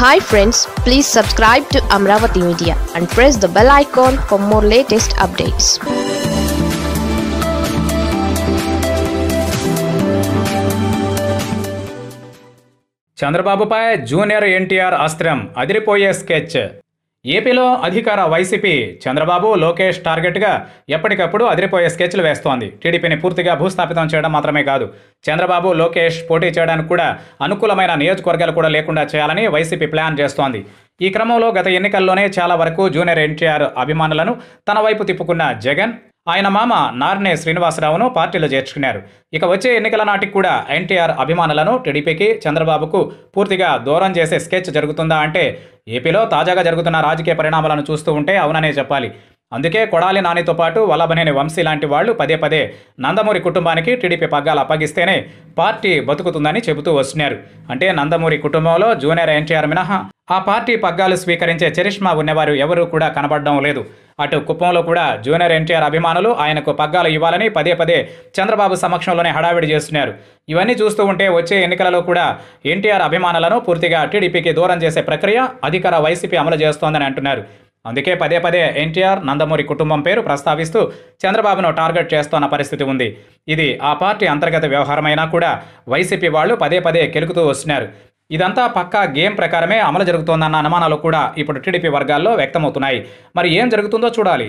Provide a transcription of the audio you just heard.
Hi friends please subscribe to Amaravati media and press the bell icon for more latest updates చంద్రబాబుపై junior NTR అస్త్రం అదిరిపోయే sketch. ఏపీలో అధికార YCP Chandrababu Lokesh టార్గెట్గా ఎప్పటికప్పుడు అదిరిపోయే స్కెచ్లు వేస్తోంది. టీడీపీని పూర్తిగా భూస్థాపితం చేయడం మాత్రమే కాదు. చంద్రబాబు లోకేష్ పోటీ చేయడానికి కూడా అనుకూలమైన నియోజకవర్గాలు కూడా లేకుండా చేయాలని వైసీపీ ప్లాన్ చేస్తోంది. ఈ క్రమంలో గత ఎన్నికల్లోనే చాలా వరకు జూనియర్ ఎన్టీఆర్ అభిమానులను తన వైపు తిప్పుకున్న జగన్ ఆయన మామ నార్నే శ్రీనివాసరావును పార్టీలో చేర్చుకున్నారు. ఇక వచ్చే ఎన్నికల నాటికి కూడా ఎన్టీఆర్ అభిమానులను టీడీపీకి చంద్రబాబుకు పూర్తిగా దూరం చేసే స్కెచ్ జరుగుతుందా అంటే ఏపీలో తాజాగా జరుగుతున్న రాజకీయ పరిణామాలను చూస్తూ ఉంటే అవుననే చెప్పాలి. అందుకే కొడాలి నానితో పాటు వల్లభనేని వంశీ లాంటి వాళ్ళు పదే పదే నందమూరి కుటుంబానికి టీడీపీ పగ్గాలు అప్పగిస్తేనే పార్టీ బతుకుతుందని చెబుతూ వస్తున్నారు. అంటే నందమూరి కుటుంబంలో జూనియర్ ఎన్టీఆర్ మినహా ఆ పార్టీ పగ్గాలు స్వీకరించే చరిష్మా ఉన్నవారు ఎవరూ కూడా కనబడడం లేదు. అటు కుప్పంలో కూడా జూనియర్ ఎన్టీఆర్ అభిమానులు ఆయనకు పగ్గాలు ఇవ్వాలని పదే పదే చంద్రబాబు సమక్షంలోనే హడావిడి చేస్తున్నారు. ఇవన్నీ చూస్తూ ఉంటే వచ్చే ఎన్నికలలో కూడా ఎన్టీఆర్ అభిమానులను పూర్తిగా టీడీపీకి దూరం చేసే ప్రక్రియ అధికార వైసీపీ అమలు చేస్తోందని అంటున్నారు. అందుకే పదే పదే ఎన్టీఆర్ నందమూరి కుటుంబం పేరు ప్రస్తావిస్తూ చంద్రబాబును టార్గెట్ చేస్తోన్న పరిస్థితి ఉంది. ఇది ఆ పార్టీ అంతర్గత వ్యవహారమైనా కూడా వైసీపీ వాళ్ళు పదే పదే కెలుకుతూ వస్తున్నారు. ఇదంతా పక్కా గేమ్ ప్రకారమే అమలు జరుగుతోందన్న అనుమానాలు కూడా ఇప్పుడు టీడీపీ వర్గాల్లో వ్యక్తమవుతున్నాయి. మరి ఏం జరుగుతుందో చూడాలి.